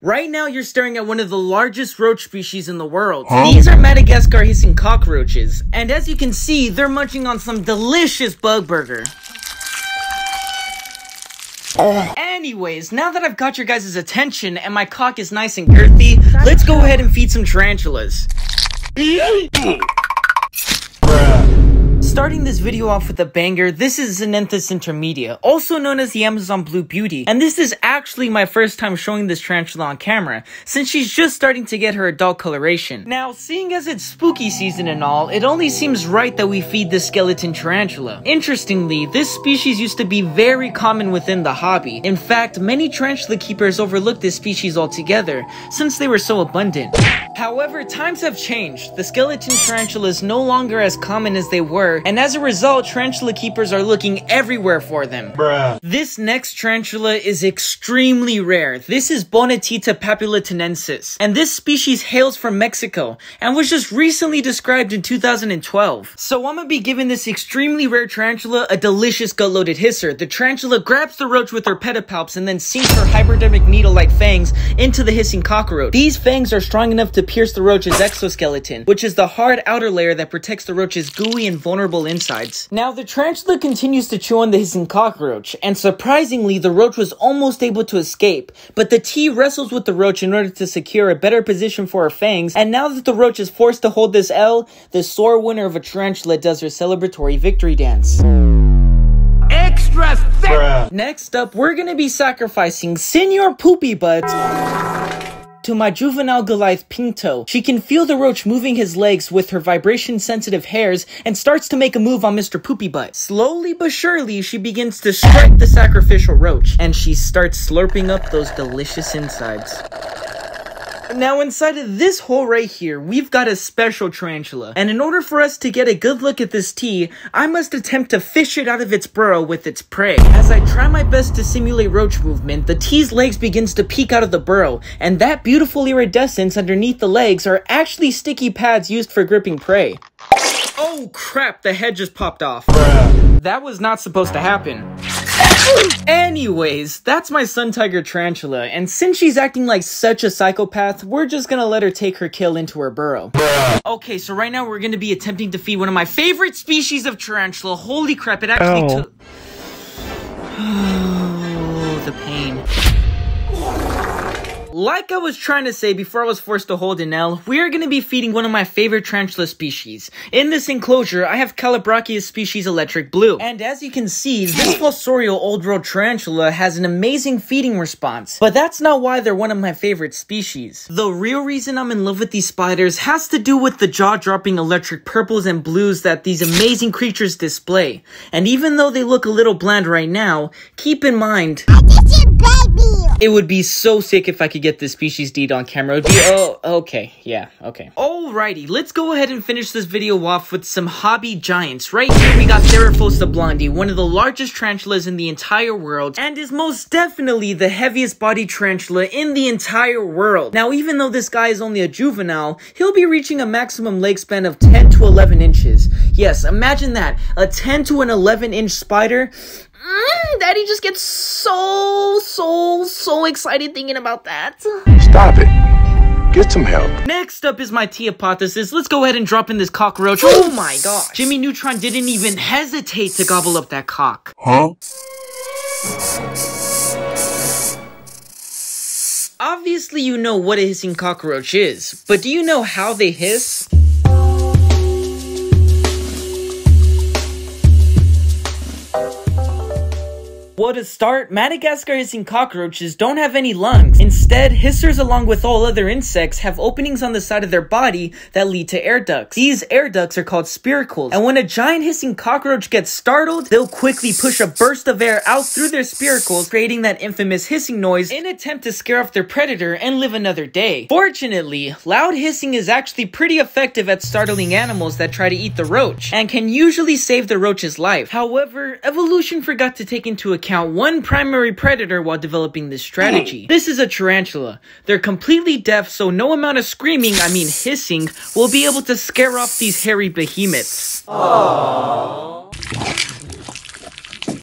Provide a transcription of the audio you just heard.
Right now, you're staring at one of the largest roach species in the world. Huh? These are Madagascar hissing cockroaches, and as you can see, they're munching on some delicious bug burger. Anyways, now that I've got your guys' attention and my cock is nice and girthy, let's go ahead and feed some tarantulas. Starting this video off with a banger, this is Xenesthis intermedia, also known as the Amazon Blue Beauty, and this is actually my first time showing this tarantula on camera, since she's just starting to get her adult coloration. Now, seeing as it's spooky season and all, it only seems right that we feed the skeleton tarantula. Interestingly, this species used to be very common within the hobby. In fact, many tarantula keepers overlooked this species altogether, since they were so abundant. However, times have changed. The skeleton tarantula is no longer as common as they were, and as a result, tarantula keepers are looking everywhere for them. Bruh. This next tarantula is extremely rare. This is Bonnetina papalutlensis, and this species hails from Mexico, and was just recently described in 2012. So I'm gonna be giving this extremely rare tarantula a delicious gut-loaded hisser. The tarantula grabs the roach with her pedipalps and then sinks her hypodermic needle-like fangs into the hissing cockroach. These fangs are strong enough to pierce the roach's exoskeleton, which is the hard outer layer that protects the roach's gooey and vulnerable insides. Now, the tarantula continues to chew on the hissing cockroach, and surprisingly, the roach was almost able to escape, but the T wrestles with the roach in order to secure a better position for her fangs, and now that the roach is forced to hold this L, the sore winner of a tarantula does her celebratory victory dance. Extra thick! Next up, we're gonna be sacrificing Senor Poopy Butt to my juvenile Goliath Pinktoe. She can feel the roach moving his legs with her vibration sensitive hairs and starts to make a move on Mr. Poopy Butt. Slowly but surely, she begins to strike the sacrificial roach and she starts slurping up those delicious insides. Now inside of this hole right here, we've got a special tarantula. And in order for us to get a good look at this T, I must attempt to fish it out of its burrow with its prey. As I try my best to simulate roach movement, the T's legs begins to peek out of the burrow, and that beautiful iridescence underneath the legs are actually sticky pads used for gripping prey. Oh crap, the head just popped off. That was not supposed to happen. Anyways, that's my sun tiger tarantula, and since she's acting like such a psychopath, we're just gonna let her take her kill into her burrow. Okay, so right now we're gonna be attempting to feed one of my favorite species of tarantula. Holy crap, it actually took- Oh, the pain. Like I was trying to say before I was forced to hold an L, we are going to be feeding one of my favorite tarantula species. In this enclosure, I have Chilobrachys species electric blue. And as you can see, this fossorial old world tarantula has an amazing feeding response. But that's not why they're one of my favorite species. The real reason I'm in love with these spiders has to do with the jaw-dropping electric purples and blues that these amazing creatures display. And even though they look a little bland right now, keep in mind... It would be so sick if I could get this species deed on camera. Oh, okay, yeah, okay. Alrighty, let's go ahead and finish this video off with some hobby giants. Right here, we got Theraphosa blondi, one of the largest tarantulas in the entire world, and is most definitely the heaviest body tarantula in the entire world. Now, even though this guy is only a juvenile, he'll be reaching a maximum leg span of 10 to 11 inches. Yes, imagine that, a 10 to an 11 inch spider Mm, Daddy just gets so, so, so excited thinking about that. Stop it. Get some help. Next up is my T apophysis. Let's go ahead and drop in this cockroach. Oh my gosh. Jimmy Neutron didn't even hesitate to gobble up that cock. Huh? Obviously you know what a hissing cockroach is, but do you know how they hiss? Well, to start, Madagascar hissing cockroaches don't have any lungs. Instead, hissers along with all other insects have openings on the side of their body that lead to air ducts. These air ducts are called spiracles, and when a giant hissing cockroach gets startled, they'll quickly push a burst of air out through their spiracles, creating that infamous hissing noise in attempt to scare off their predator and live another day. Fortunately, loud hissing is actually pretty effective at startling animals that try to eat the roach, and can usually save the roach's life. However, evolution forgot to take into account account one primary predator while developing this strategy. This is a tarantula. They're completely deaf, so no amount of screaming, I mean hissing, will be able to scare off these hairy behemoths. Aww.